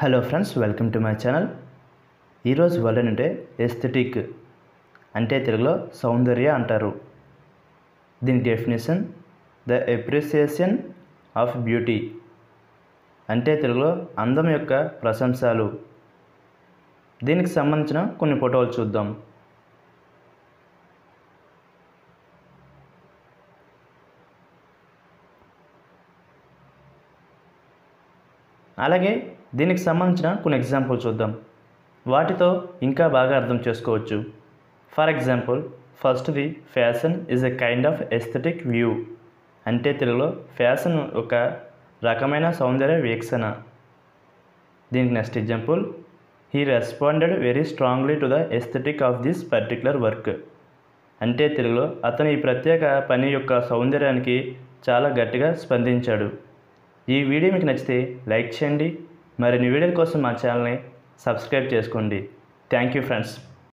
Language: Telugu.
Hello friends welcome to my channel. ఈరోజు వర్డ్ అంటే ఎస్థెటిక్ అంటే తెలుగులో సౌందర్య అంటారు. దీని definition the appreciation of beauty అంటే తెలుగులో అందం యొక్క ప్రశంసలు. దీనికి సంబంధించిన కొన్ని ఫోటోలు చూద్దాం. అలాగే దీనికి సంబంధించిన కొన్ని ఎగ్జాంపుల్ చూద్దాం. వాటితో ఇంకా బాగా అర్థం చేసుకోవచ్చు. ఫర్ ఎగ్జాంపుల్ ఫస్ట్ది fashion is a kind of aesthetic view అంటే తెలుగులో ఫ్యాషన్ ఒక రకమైన సౌందర్య వీక్షణ. దీనికి next example he responded very strongly to the aesthetic of this particular work అంటే తెలుగులో అతను ఈ ప్రత్యేక పని యొక్క సౌందర్యానికి చాలా గట్టిగా స్పందించాడు. ఈ వీడియో మీకు నచ్చితే లైక్ చేయండి మరిన్ని వీడియోల కోసం మా ఛానల్ని సబ్స్క్రైబ్ చేసుకోండి. Thank you friends.